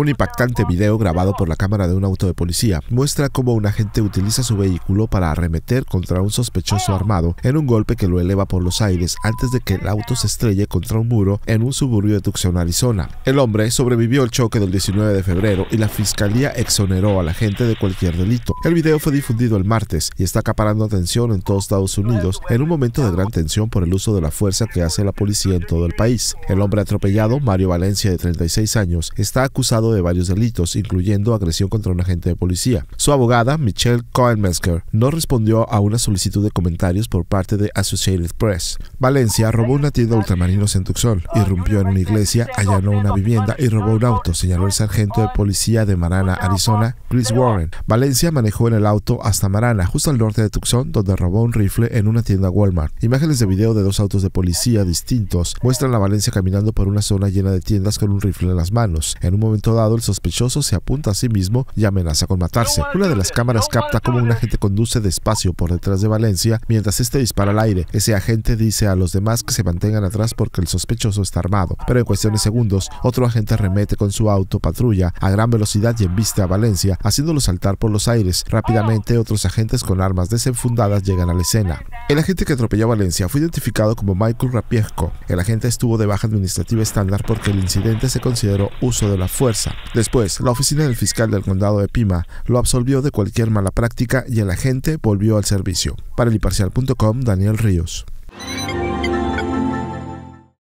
Un impactante video grabado por la cámara de un auto de policía muestra cómo un agente utiliza su vehículo para arremeter contra un sospechoso armado en un golpe que lo eleva por los aires antes de que el auto se estrelle contra un muro en un suburbio de Tucson, Arizona. El hombre sobrevivió al choque del 19 de febrero y la fiscalía exoneró al agente de cualquier delito. El video fue difundido el martes y está acaparando atención en todos Estados Unidos en un momento de gran tensión por el uso de la fuerza que hace la policía en todo el país. El hombre atropellado, Mario Valencia, de 36 años, está acusado de varios delitos, incluyendo agresión contra un agente de policía. Su abogada, Michelle Cohen-Mesker, no respondió a una solicitud de comentarios por parte de Associated Press. Valencia robó una tienda de ultramarinos en Tucson, irrumpió en una iglesia, allanó una vivienda y robó un auto, señaló el sargento de policía de Marana, Arizona, Chris Warren. Valencia manejó en el auto hasta Marana, justo al norte de Tucson, donde robó un rifle en una tienda Walmart. Imágenes de video de dos autos de policía distintos muestran a Valencia caminando por una zona llena de tiendas con un rifle en las manos. En un momento dado, el sospechoso se apunta a sí mismo y amenaza con matarse. Una de las cámaras capta cómo un agente conduce despacio por detrás de Valencia mientras este dispara al aire. Ese agente dice a los demás que se mantengan atrás porque el sospechoso está armado. Pero en cuestión de segundos, otro agente remete con su auto patrulla a gran velocidad y embiste a Valencia, haciéndolo saltar por los aires. Rápidamente, otros agentes con armas desenfundadas llegan a la escena. El agente que atropelló a Valencia fue identificado como Michael Rapiesco. El agente estuvo de baja administrativa estándar porque el incidente se consideró uso de la fuerza. Después, la oficina del fiscal del condado de Pima lo absolvió de cualquier mala práctica y el agente volvió al servicio. Para el Daniel Ríos.